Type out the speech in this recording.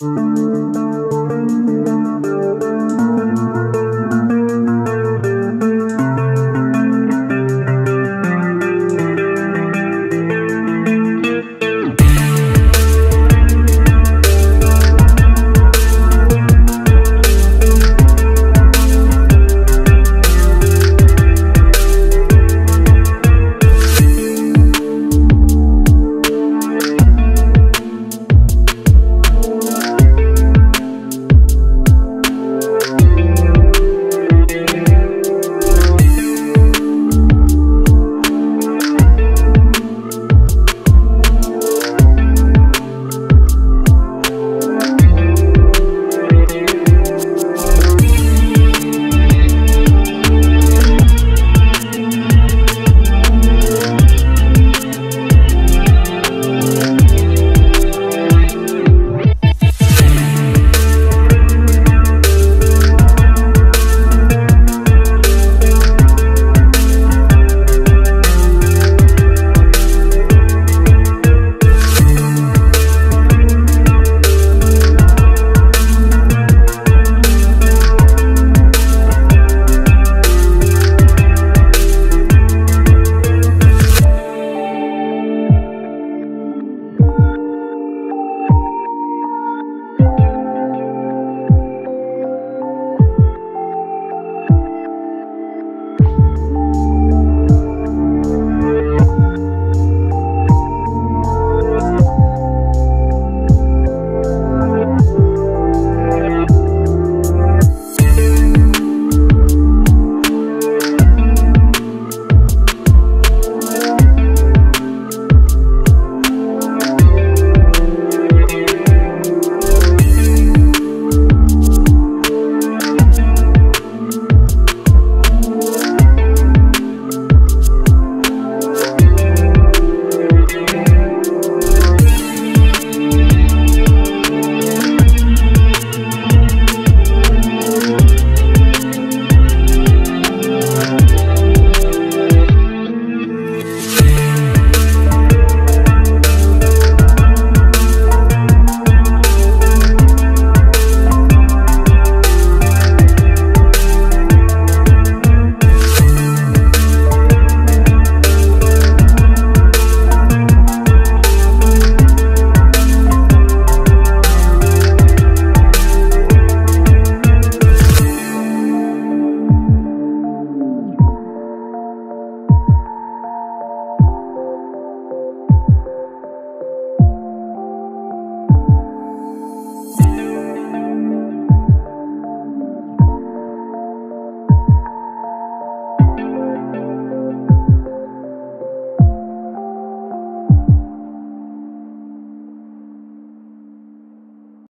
Música